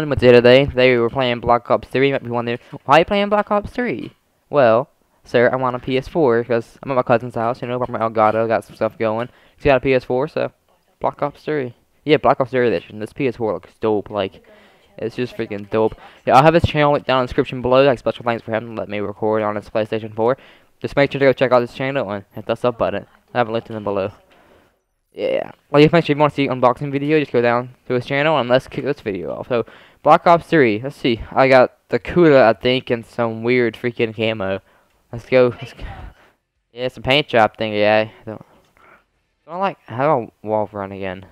everyone. What's it today? Today we were playing Black Ops 3. You might be wondering, why are you playing Black Ops 3? Well, sir, I'm on a PS4 because I'm at my cousin's house. You know, I'm Elgato, got some stuff going. He's got a PS4, so Black Ops 3. Yeah, Black Ops 3 edition. This PS4 looks dope. Like, it's just freaking dope. Yeah, I'll have his channel down in the description below. Like, special thanks for him to let me record on his PlayStation 4. Just make sure to go check out his channel and hit that sub button. I have it linked in the below. Yeah. Well, if you want to see unboxing video, just go down to his channel and let's kick this video off. So, Black Ops 3. Let's see. I got the Kuda, I think, and some weird freaking camo. Let's go. Let's go. Yeah, it's a paint job thing, yeah. I don't, don't like, how about wall run again?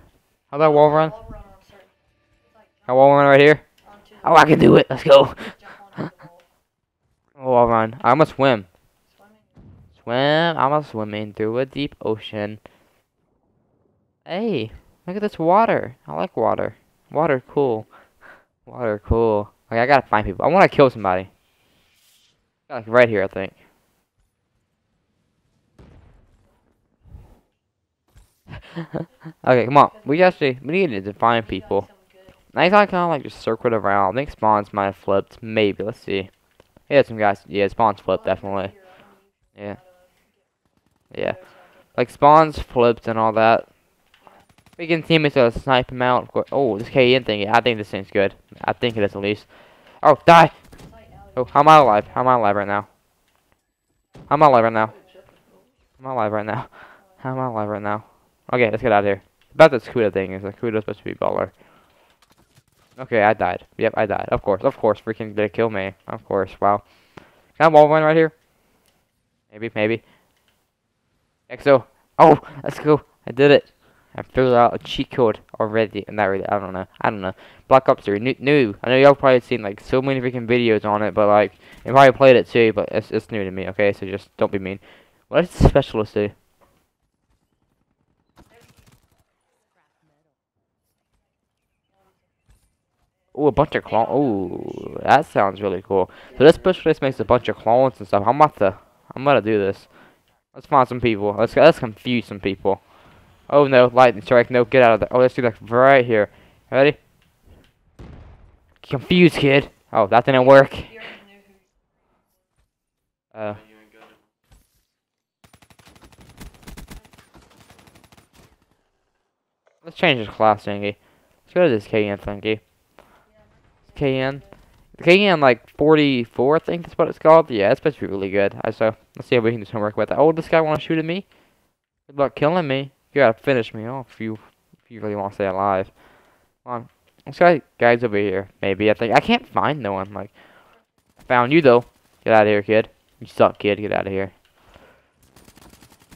How about wall run? How wall run right here? Oh, I can do it. Let's go. wall run. I'm gonna swim. Swim. I'm swimming through a deep ocean. Hey, look at this water. I like water. Water cool. Water cool. Okay, I gotta find people. I wanna kill somebody. Like right here, I think. okay, come on. We actually we need to find people. Nice, I thought kind of like just circled around. I think spawns might have flipped. Maybe. Let's see. Yeah, some guys. Yeah, spawns flipped definitely. Yeah. Yeah. Like spawns flipped and all that. We can team it to snipe him out. Oh, this KN thing. I think this thing's good. I think it is at least. Oh, die! Oh, how am I alive? How am I alive right now? How am I alive right now? How am I alive right now? How am I alive right now? Okay, let's get out of here. About this Kuda thing is, Kuda's supposed to be baller. Okay, I died. Yep, I died. Of course, of course, freaking did kill me. Of course, wow. Can I wall run right here? Maybe, maybe. EXO. Oh, let's go. I did it. I figured out a cheat code already, and that really, I don't know, I don't know. Black Ops 3, new, new. I know y'all probably seen like so many freaking videos on it, but like, you probably played it too, but it's, it's new to me, okay, so just don't be mean. What does the specialist do? Oh, a bunch of clones. Oh, that sounds really cool. So this specialist makes a bunch of clones and stuff. I'm about to, I'm gonna do this. Let's find some people. Let's let's confuse some people. Oh no, lightning strike. No, get out of there. Oh, let's do like right here. Ready? Confused, kid. Oh, that didn't work. Uh. Let's change this class thingy. Let's go to this KN thingy. KN. KN like 44, I think that's what it's called. Yeah, it's supposed to be really good. I so let's see if we can do some work with it. Oh, this guy wants to shoot at me? Good luck killing me. You gotta finish me off if you if you really want to stay alive. Come on. This guy guy's over here. Maybe I think I can't find no one. Like found you though. Get out of here, kid. You suck, kid. Get out of here.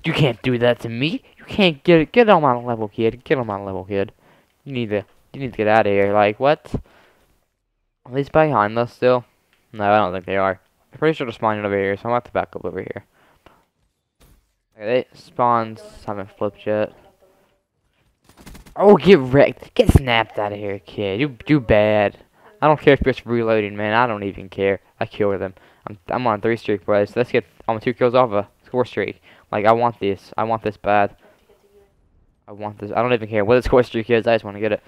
You can't do that to me. You can't get get on my level, kid. Get on my level, kid. You need to you need to get out of here. Like what? Are these behind us still? No, I don't think they are. I'm pretty sure they're spawning over here, so I'm gonna have to back up over here. Okay, they spawns haven't flipped yet. Oh, get wrecked. Get snapped out of here, kid. You do bad. I don't care if just reloading, man. I don't even care. I kill them. I'm I'm on three streak, boys. Let's get on two kills off a score streak. Like I want this. I want this bad. I want this. I don't even care what the score streak is. I just want to get it.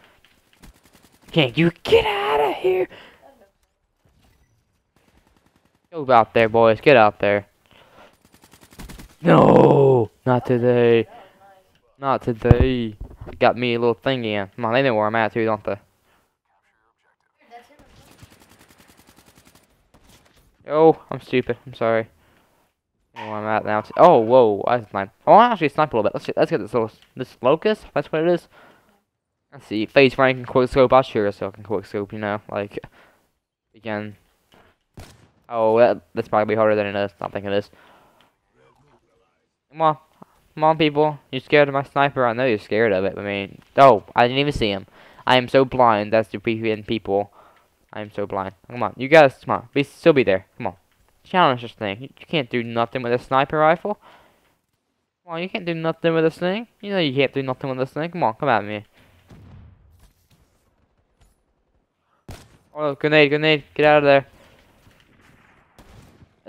Can't you get out of here? Go out there, boys. Get out there. No, not today. Not today. Got me a little thingy in. Come on, they know where I'm at too, don't they? Oh, I'm stupid. I'm sorry. Oh, I'm at now. Oh, whoa! I snipe. Oh, I actually snipe a little bit. Let's let's get this little this Locus. That's what it is. Let's see. Phase rank and quick scope. I'll sure so I can quick scope. You know, like again. Oh, that, that's probably harder than it is. I think it is. Come on. Come on, people. You're scared of my sniper? I know you're scared of it. I mean, oh, I didn't even see him. I am so blind. That's the people. I am so blind. Come on. You guys, come on. Be, still be there. Come on. Challenge this thing. You, can't do nothing with a sniper rifle. Come on, you can't do nothing with this thing. You know you can't do nothing with this thing. Come on, come at me. Oh, grenade, grenade. Get out of there.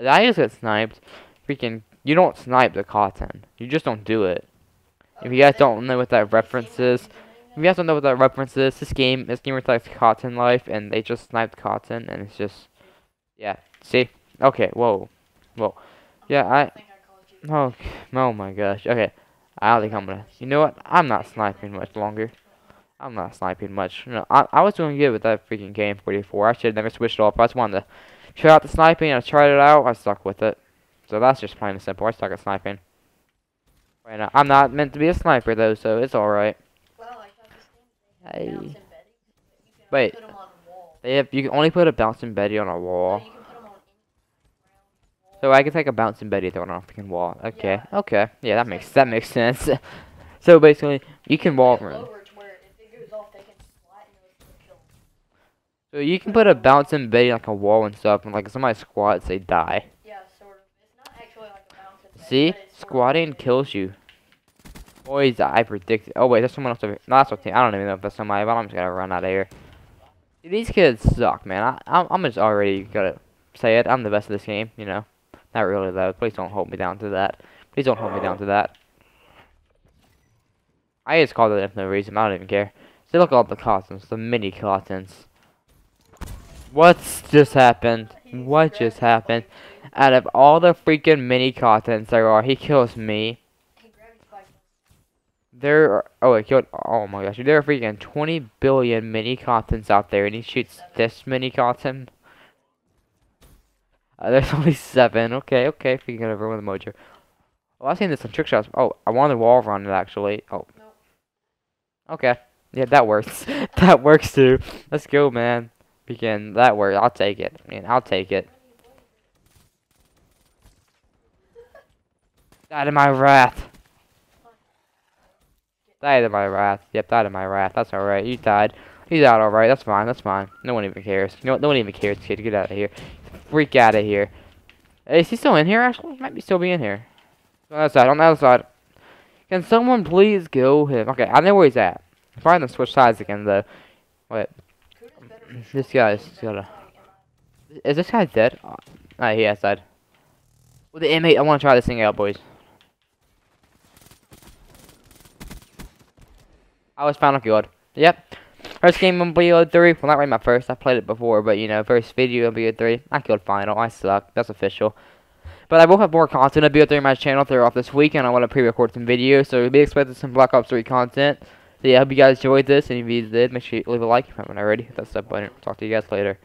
I just get sniped. Freaking you don't snipe the cotton. You just don't do it. If you guys don't know what that reference is, If you guys don't know what that reference is, this game, this game reflects Cotton Life, and they just sniped Cotton, and it's just, yeah. See? Okay, whoa. Whoa. Yeah, I, think I called you. oh, oh my gosh. Okay, I don't think I'm gonna, you know what? I'm not sniping much longer. I'm not sniping much. No, I, I was doing good with that freaking game 44. I should have never switched it off. I just wanted to try out the sniping. I tried it out. I stuck with it. So that's just plain and simple. I suck at sniping. Right uh, now, I'm not meant to be a sniper though, so it's alright. Well, I thought this thing Hey. bouncing Betty. You can Wait. put 'em on a wall. They have, you can only put a bouncing Betty on a wall. you can put 'em on any round wall. So I can take a bouncing Betty throw it on a freaking wall. Okay, Yeah. okay. Yeah, that makes that makes sense. so basically, you can wall run. lower to where if it goes off, they can splat and it'll still kill 'em. So you can put a bouncing Betty like a wall and stuff, and like if somebody squats, they die. Yeah, sort of. It's not actually like a bouncing Betty, See, squatting kills you. Boys, I predict. Oh wait, there's someone else over. here. No, that's okay. I don't even know if that's somebody, but I'm just gonna run out of here. See, These kids suck, man. I, I'm, I'm just already gonna say it. I'm the best of this game, you know. Not really though. Please don't hold me down to that. Please don't hold me down to that. I just called it for no reason. I don't even care. See, look at all the cottons, the mini cottons. What's just happened? What just happened? Out of all the freaking mini cottons there are, he kills me. He grabbed his spike. There are, oh wait, killed, oh my gosh, there are freaking 20 billion mini cottons out there and he shoots this mini cotton. Uh, there's only seven, okay, okay, if you freaking over with the mojo. Oh, I've seen this on trick shots. Oh, I wanted wall run it actually. Oh. Nope. Okay. Yeah, that works. that works too. Let's go, man. Begin. That works. I'll take it. I mean, I'll take it. Died of my wrath. Died of my wrath. Yep, died of my wrath. That's alright. You died. You died alright. That's fine. That's fine. No one even cares. You know what? No one even cares, kid. Get out of here. Freak out of here. Is he still in here, actually? He might be still be in here. On the other side. On the other side. Can someone please go him? Okay, I know where he's at. I'm gonna switch sides again, though. For This guy's got a- like, am Is this guy dead? Oh, oh he has died. With the M8, I want to try this thing out, boys. I was Final Guild. Yep. First game on BO3. Well, not really my first. I played it before, but you know, first video on BO3. I killed Final. I suck. That's official. But I will have more content on BO3 on my channel throughout this week, and I want to pre-record some videos, so you'll be expecting some Black Ops 3 content. So yeah, I hope you guys enjoyed this, and if you did, make sure you leave a like if you haven't already. Hit that sub button. Talk to you guys later.